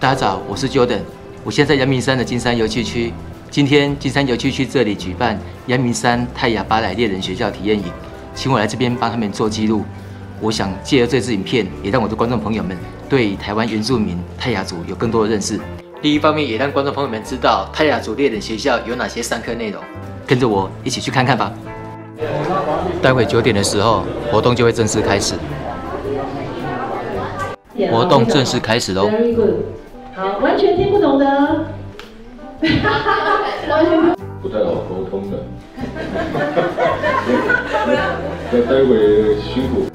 大家早，我是 Jordan，我现在在阳明山的金山游憩区。今天金山游憩区这里举办阳明山泰雅巴莱猎人学校体验营，请我来这边帮他们做记录。我想借由这支影片，也让我的观众朋友们对台湾原住民泰雅族有更多的认识。另一方面，也让观众朋友们知道泰雅族猎人学校有哪些上课内容。跟着我一起去看看吧。待会九点的时候，活动就会正式开始。活动正式开始喽！好，完全听不懂的，完 全不太好沟通的。那待会辛苦。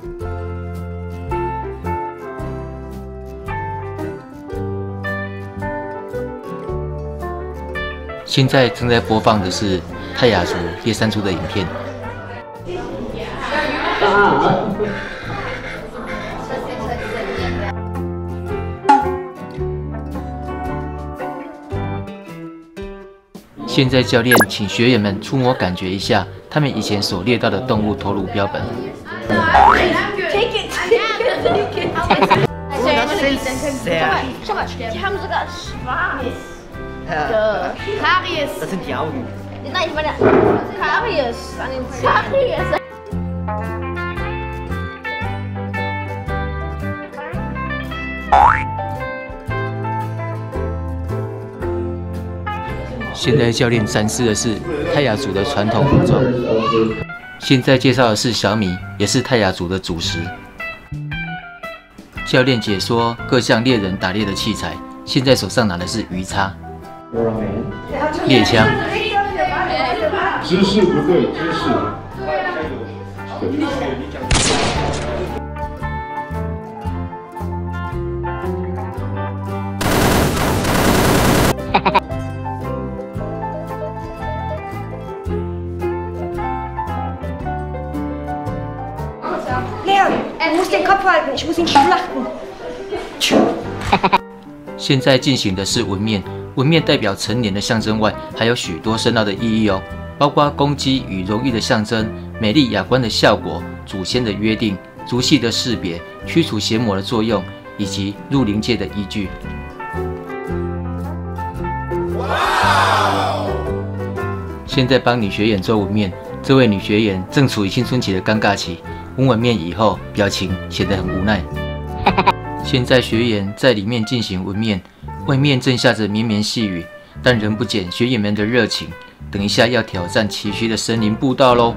现在正在播放的是泰雅族叶山猪的影片。现在教练请学员们触摸感觉一下，他们以前所猎到的动物头颅标本。现在教练展示的是泰雅族的传统服装。现在介绍的是小米，也是泰雅族的主食。教练解说各项猎人打猎的器材。现在手上拿的是鱼叉、猎枪。姿势不对，姿势。现在进行的是纹面，纹面代表成年的象征外，还有许多深奥的意义哦，包括攻击与荣誉的象征、美丽雅观的效果、祖先的约定、族系的识别、驱除邪魔的作用，以及入灵界的依据。哇！现在帮女学员做纹面，这位女学员正处于青春期的尴尬期。纹完面以后，表情显得很无奈。现在学员在里面进行纹面，外面正下着绵绵细雨，但仍不减学员们的热情。等一下要挑战崎岖的森林步道喽！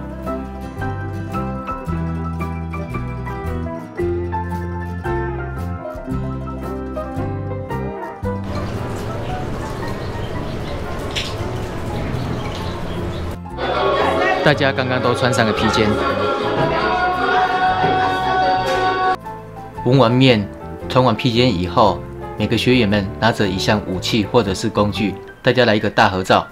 大家刚刚都穿上了披肩。纹完面、穿完披肩以后，每个学员们拿着一项武器或者是工具，大家来一个大合照。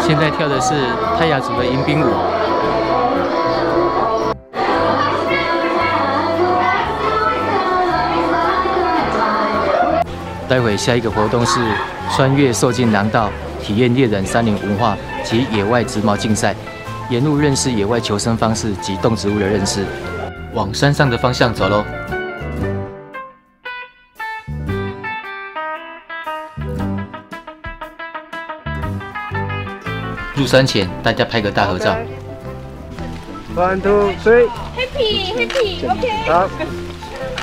现在跳的是泰雅族的迎宾舞。待会下一个活动是穿越受尽廊道。体验猎人山林文化及野外植毛竞赛，沿路认识野外求生方式及动植物的认识。往山上的方向走喽！入山前，大家拍个大合照。One two three. Happy happy. OK.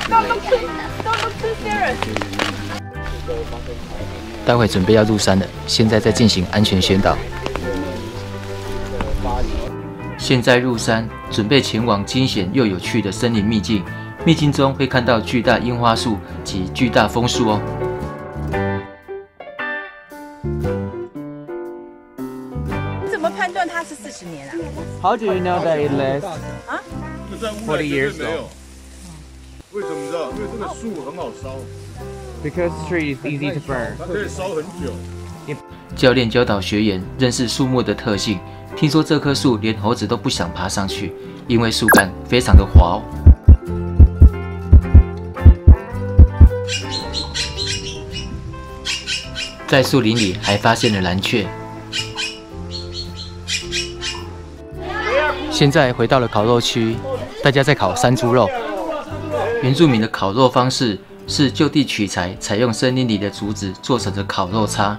Don't look too don't look too serious. 待会准备要入山了，现在在进行安全宣导。现在入山，准备前往惊险又有趣的森林秘境。秘境中会看到巨大樱花树及巨大枫树哦。怎么判断它是四十年啊？How do you know that it lasts? 啊？Forty years old. 为什么知道？因为这个树很好烧。Because tree is easy to burn. 它可以烧很久。教练教导学员认识树木的特性。听说这棵树连猴子都不想爬上去，因为树干非常的滑哦。在树林里还发现了蓝雀。现在回到了烤肉区，大家在烤山猪肉。原住民的烤肉方式是就地取材，采用森林里的竹子做成的烤肉叉。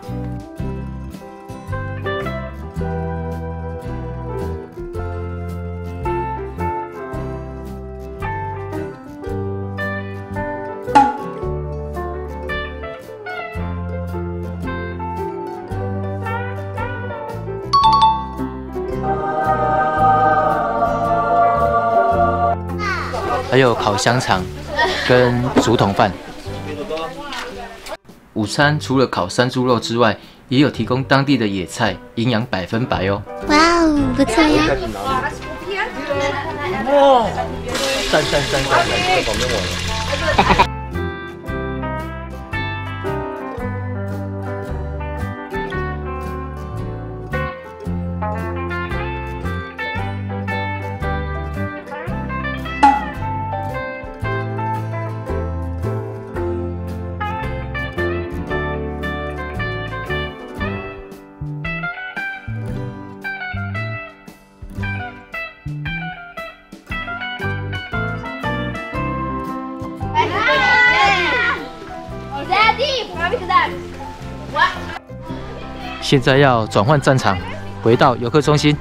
还有烤香肠跟竹筒饭。午餐除了烤山猪肉之外，也有提供当地的野菜，营养百分百哦。哇哦，不错呀！哇！赞赞赞赞！现在要转换战场，回到游客中心。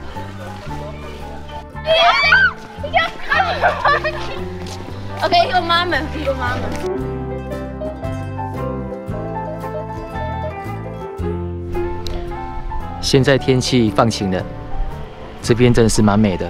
OK，有妈妈，有妈妈。现在天气放晴了，这边真的是蛮美的。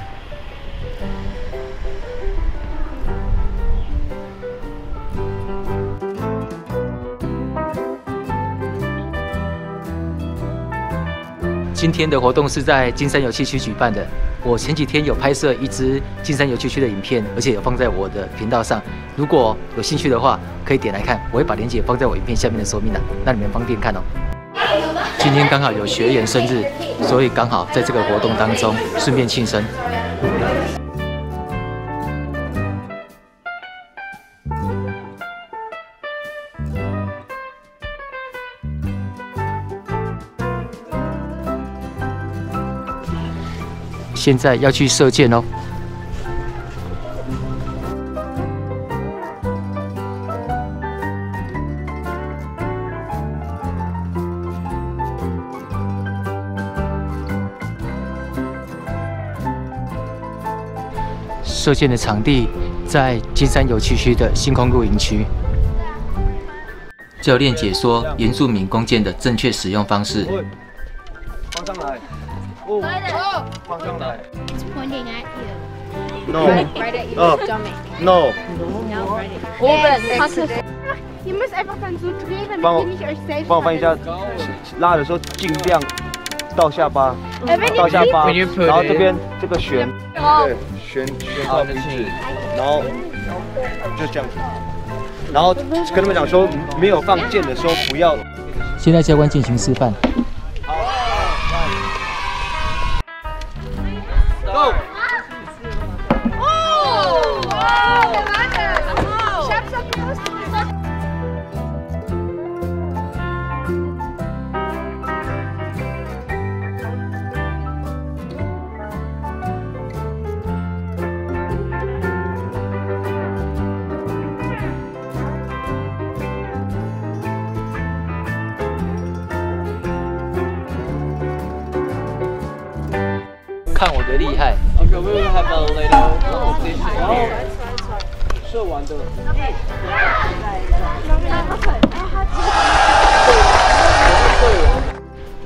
今天的活动是在金山游戏区举办的。我前几天有拍摄一支金山游戏区的影片，而且有放在我的频道上。如果有兴趣的话，可以点来看。我会把链接放在我影片下面的说明栏，那你们方便看哦。今天刚好有学员生日，所以刚好在这个活动当中顺便庆生。现在要去射箭哦。射箭的场地在金山游戏区的星空露营区。教练解说原住民弓箭的正确使用方式。放上来。哦，放上来。It's pointing at you. No. Right at you, Oh. stomach. No. Now right at you. Oben, kannst du Ihr müsst einfach dann so drehen, damit 帮我 ihr nicht euch selbst 帮我翻一下，拉的时候尽量到下巴，Äh, 到下巴然后这边这个旋，对，旋旋到鼻子，然后就这样子。然后跟他们讲说，没有放箭的时候不要。现在教官进行示范。看我的厉害！射完的。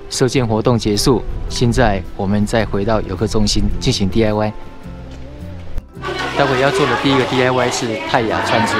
射箭活动结束，现在我们再回到游客中心进行 DIY。待会要做的第一个 DIY 是太阳穿珠。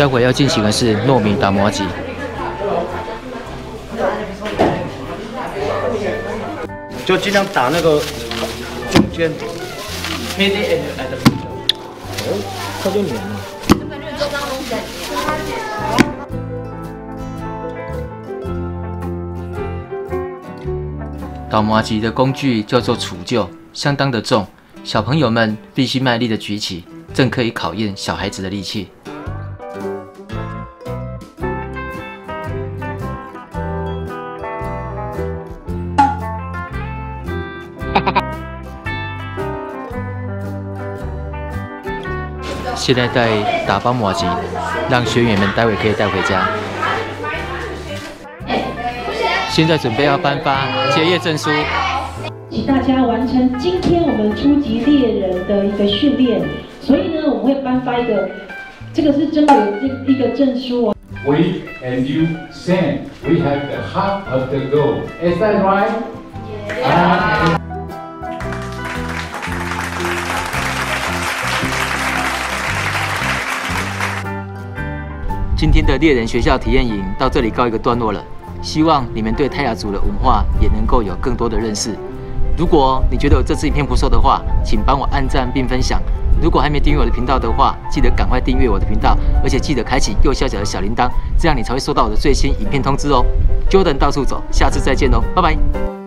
待会要进行的是糯米打磨机。就尽量打那个中间。它就黏了。打磨机的工具叫做杵臼，相当的重，小朋友们必须卖力的举起，正可以考验小孩子的力气。现在在打包麻吉，让学员们待会可以带回家。现在准备要颁发结业证书，请大家完成今天我们初级猎人的一个训练，所以呢，我们会颁发一个，这个是真的有一一个证书哦。We and you send. We have the half of the goal. Is that right? Yeah. 今天的猎人学校体验营到这里告一个段落了。希望你们对泰雅族的文化也能够有更多的认识。如果你觉得我这支影片不错的话，请帮我按赞并分享。如果还没订阅我的频道的话，记得赶快订阅我的频道，而且记得开启右下角的小铃铛，这样你才会收到我的最新影片通知哦。Jordan 到处走，下次再见哦，拜拜。